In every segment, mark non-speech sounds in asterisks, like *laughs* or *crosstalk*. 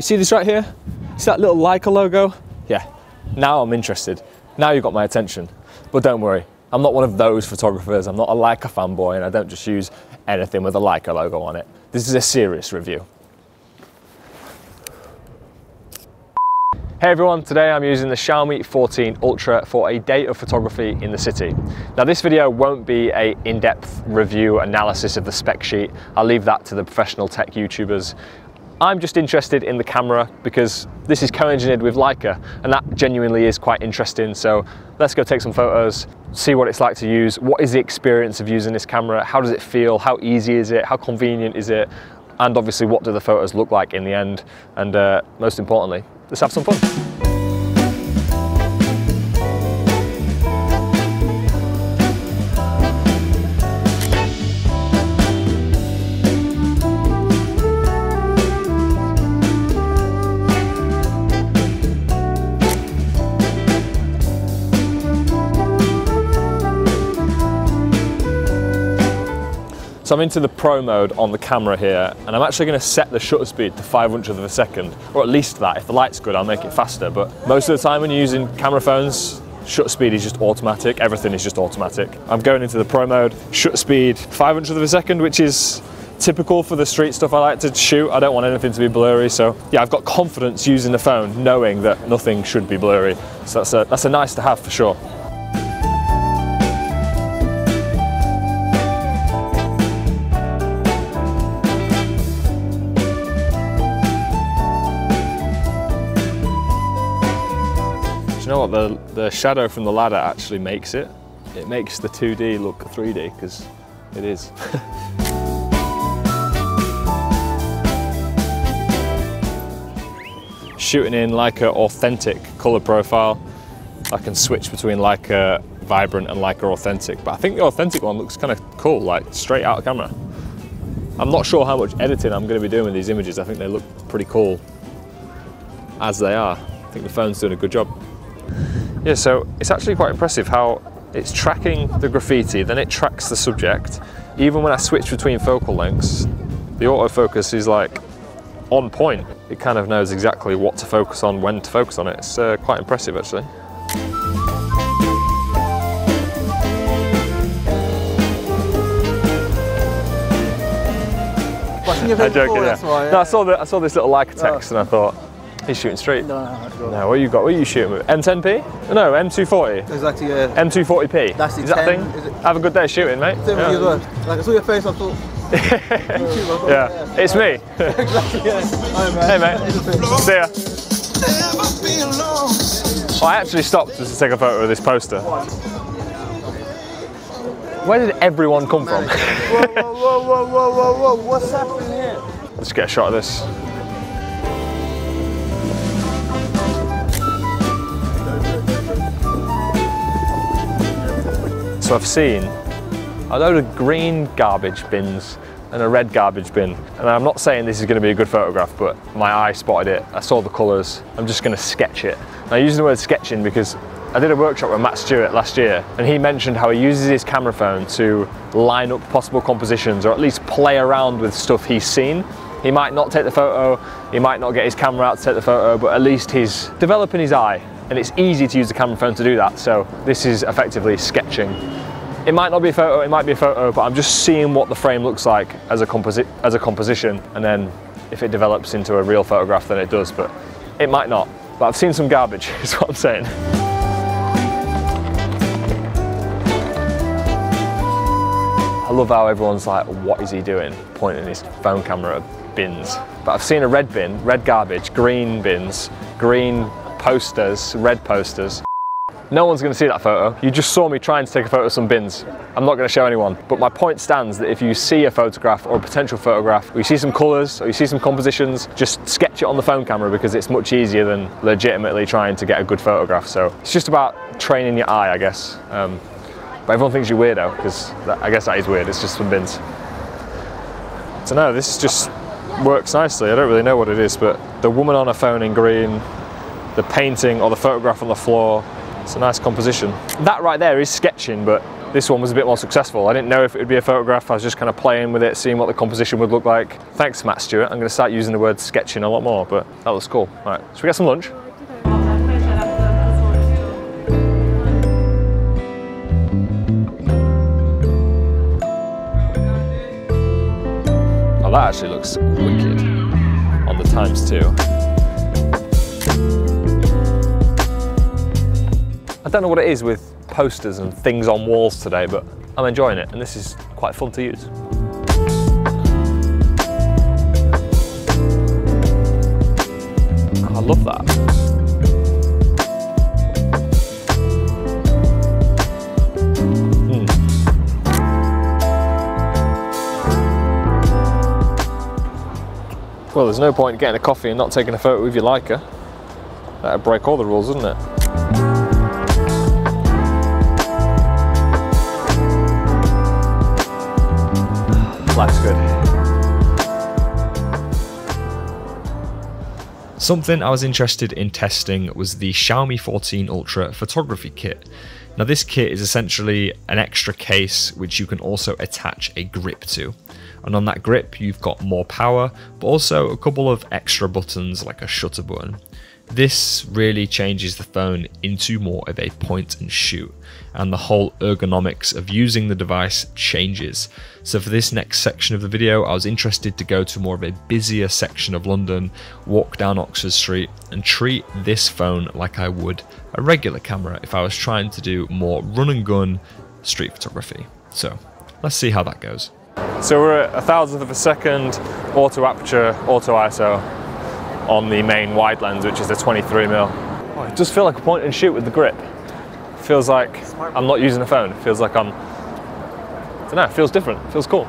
You see this right here? See that little Leica logo? Yeah, now I'm interested. Now you've got my attention. But don't worry, I'm not one of those photographers. I'm not a Leica fanboy and I don't just use anything with a Leica logo on it. This is a serious review. Hey everyone, today I'm using the Xiaomi 14 Ultra for a day of photography in the city. Now this video won't be a in-depth review analysis of the spec sheet. I'll leave that to the professional tech YouTubers. I'm just interested in the camera because this is co-engineered with Leica and that genuinely is quite interesting. So let's go take some photos, see what it's like to use. What is the experience of using this camera? How does it feel? How easy is it? How convenient is it? And obviously what do the photos look like in the end? And uh, most importantly, let's have some fun. So I'm into the pro mode on the camera here and I'm actually going to set the shutter speed to 500th of a second or at least that. If the light's good I'll make it faster but most of the time when you're using camera phones shutter speed is just automatic, everything is just automatic. I'm going into the pro mode, shutter speed 500th of a second which is typical for the street stuff I like to shoot. I don't want anything to be blurry so yeah I've got confidence using the phone knowing that nothing should be blurry. So that's a, that's a nice to have for sure. What? The, the shadow from the ladder actually makes it. It makes the 2D look 3D because it is. *laughs* Shooting in like an authentic color profile, I can switch between like a vibrant and like a authentic, but I think the authentic one looks kind of cool, like straight out of camera. I'm not sure how much editing I'm going to be doing with these images. I think they look pretty cool as they are. I think the phone's doing a good job. Yeah, so it's actually quite impressive how it's tracking the graffiti, then it tracks the subject. Even when I switch between focal lengths, the autofocus is like on point. It kind of knows exactly what to focus on, when to focus on it. It's uh, quite impressive actually. *laughs* I'm joking, yeah. No, I saw, the, I saw this little Leica text and I thought, He's shooting straight. No, no, no. No, what you got? What are you shooting with? M10P? No, M240. Exactly, yeah. M240P. That's the is that 10, a thing? Have a good day shooting, mate. Same yeah. well. Like I saw your face, I thought. *laughs* yeah. yeah, it's me. *laughs* exactly, yeah. Hi, man. Hey, mate. See ya. I actually stopped just to take a photo of this poster. Where did everyone come from? whoa, whoa, whoa, whoa, whoa, whoa, whoa, what's happening here? Let's get a shot of this. I've seen a load of green garbage bins and a red garbage bin. And I'm not saying this is going to be a good photograph, but my eye spotted it. I saw the colours. I'm just going to sketch it. And I use the word sketching because I did a workshop with Matt Stuart last year, and he mentioned how he uses his camera phone to line up possible compositions or at least play around with stuff he's seen. He might not take the photo, he might not get his camera out to take the photo, but at least he's developing his eye and it's easy to use the camera phone to do that. So this is effectively sketching. It might not be a photo, it might be a photo, but I'm just seeing what the frame looks like as a, composi as a composition, and then if it develops into a real photograph, then it does, but it might not. But I've seen some garbage, *laughs* is what I'm saying. I love how everyone's like, what is he doing? Pointing his phone camera at bins. But I've seen a red bin, red garbage, green bins, green posters, red posters. No one's going to see that photo. You just saw me trying to take a photo of some bins. I'm not going to show anyone. But my point stands that if you see a photograph or a potential photograph, or you see some colours or you see some compositions, just sketch it on the phone camera because it's much easier than legitimately trying to get a good photograph. So it's just about training your eye, I guess. Um, but everyone thinks you're weirdo because I guess that is weird. It's just some bins. So no, this just works nicely. I don't really know what it is, but the woman on her phone in green, the painting or the photograph on the floor. It's a nice composition. That right there is sketching, but this one was a bit more successful. I didn't know if it would be a photograph, I was just kind of playing with it, seeing what the composition would look like. Thanks Matt Stuart, I'm going to start using the word sketching a lot more, but that looks cool. All right, should we get some lunch? Oh, that actually looks wicked on the times two. Don't know what it is with posters and things on walls today, but I'm enjoying it and this is quite fun to use. I love that. Hmm. Well, there's no point getting a coffee and not taking a photo with your Leica. That'd break all the rules, wouldn't it? Good. Something I was interested in testing was the Xiaomi 14 Ultra photography kit. Now, this kit is essentially an extra case which you can also attach a grip to. And on that grip, you've got more power, but also a couple of extra buttons like a shutter button. This really changes the phone into more of a point and shoot, and the whole ergonomics of using the device changes. So, for this next section of the video, I was interested to go to more of a busier section of London, walk down Oxford Street, and treat this phone like I would a regular camera if I was trying to do more run and gun street photography. So, let's see how that goes. So we're at a thousandth of a second auto aperture, auto ISO on the main wide lens, which is the 23mm. Oh, it does feel like a point and shoot with the grip. feels like I'm not using a phone. It feels like I'm, I don't know, it feels different. It feels cool.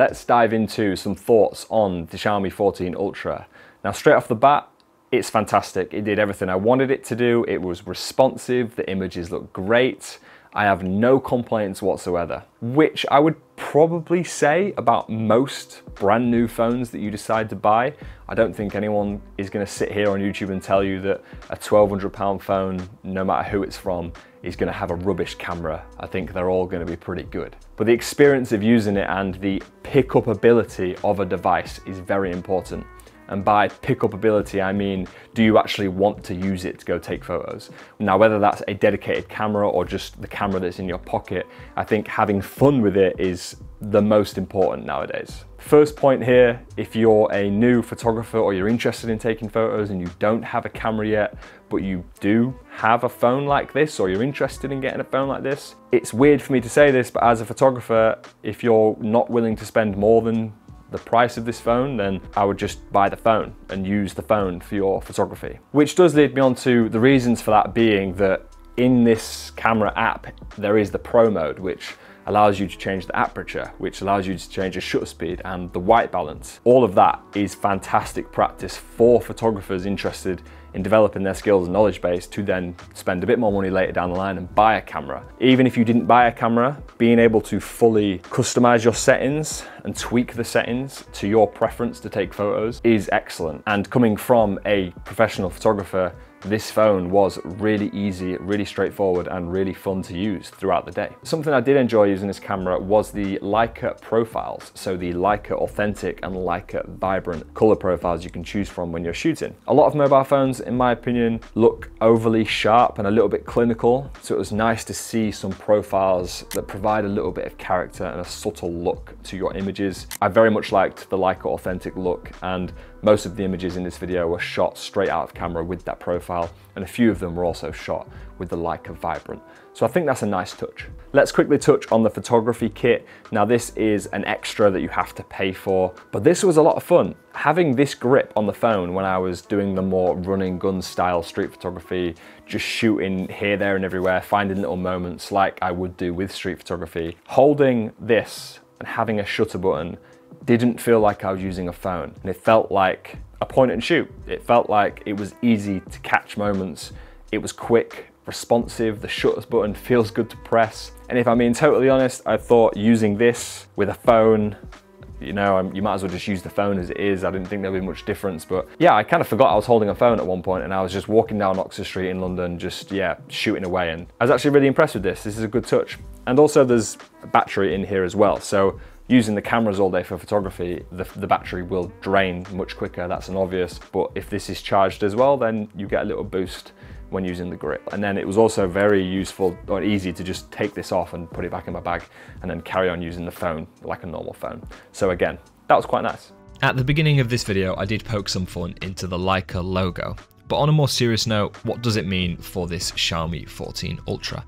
Let's dive into some thoughts on the Xiaomi 14 Ultra. Now, straight off the bat, it's fantastic. It did everything I wanted it to do. It was responsive. The images look great. I have no complaints whatsoever, which I would probably say about most brand new phones that you decide to buy. I don't think anyone is going to sit here on YouTube and tell you that a 1200 pound phone, no matter who it's from, is going to have a rubbish camera. I think they're all going to be pretty good. But the experience of using it and the pickup ability of a device is very important. And by pickup ability, I mean, do you actually want to use it to go take photos? Now, whether that's a dedicated camera or just the camera that's in your pocket, I think having fun with it is the most important nowadays. First point here, if you're a new photographer or you're interested in taking photos and you don't have a camera yet, but you do have a phone like this or you're interested in getting a phone like this, it's weird for me to say this, but as a photographer, if you're not willing to spend more than the price of this phone, then I would just buy the phone and use the phone for your photography. Which does lead me on to the reasons for that being that in this camera app, there is the pro mode, which allows you to change the aperture, which allows you to change the shutter speed and the white balance. All of that is fantastic practice for photographers interested in developing their skills and knowledge base to then spend a bit more money later down the line and buy a camera. Even if you didn't buy a camera, being able to fully customize your settings and tweak the settings to your preference to take photos is excellent. And coming from a professional photographer this phone was really easy, really straightforward and really fun to use throughout the day. Something I did enjoy using this camera was the Leica profiles. So the Leica Authentic and Leica Vibrant color profiles you can choose from when you're shooting. A lot of mobile phones, in my opinion, look overly sharp and a little bit clinical. So it was nice to see some profiles that provide a little bit of character and a subtle look to your images. I very much liked the Leica Authentic look and most of the images in this video were shot straight out of camera with that profile, and a few of them were also shot with the Leica Vibrant. So I think that's a nice touch. Let's quickly touch on the photography kit. Now this is an extra that you have to pay for, but this was a lot of fun. Having this grip on the phone when I was doing the more running gun style street photography, just shooting here, there and everywhere, finding little moments like I would do with street photography, holding this and having a shutter button didn't feel like I was using a phone. And it felt like a point and shoot. It felt like it was easy to catch moments. It was quick, responsive, the shutter button *laughs* feels good to press. And if I'm being totally honest, I thought using this with a phone, you know, you might as well just use the phone as it is. I didn't think there'd be much difference, but yeah, I kind of forgot I was holding a phone at one point and I was just walking down Oxford Street in London, just, yeah, shooting away. And I was actually really impressed with this. This is a good touch. And also there's a battery in here as well. So using the cameras all day for photography, the, the, battery will drain much quicker, that's an obvious. But if this is charged as well, then you get a little boost when using the grip. And then it was also very useful or easy to just take this off and put it back in my bag and then carry on using the phone like a normal phone. So again, that was quite nice. At the beginning of this video, I did poke some fun into the Leica logo. But on a more serious note, what does it mean for this Xiaomi 14 Ultra?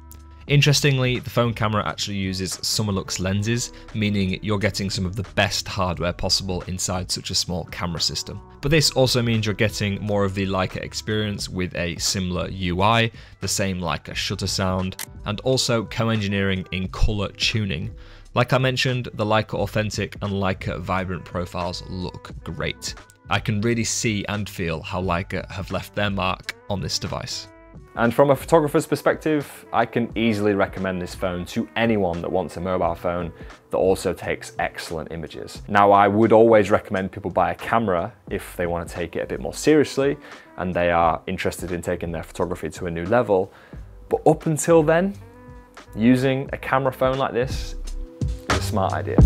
Interestingly, the phone camera actually uses Summilux lenses, meaning you're getting some of the best hardware possible inside such a small camera system. But this also means you're getting more of the Leica experience with a similar UI, the same Leica shutter sound, and also co-engineering in color tuning. Like I mentioned, the Leica Authentic and Leica Vibrant profiles look great. I can really see and feel how Leica have left their mark on this device. And from a photographer's perspective, I can easily recommend this phone to anyone that wants a mobile phone that also takes excellent images. Now, I would always recommend people buy a camera if they want to take it a bit more seriously and they are interested in taking their photography to a new level. But up until then, using a camera phone like this is a smart idea.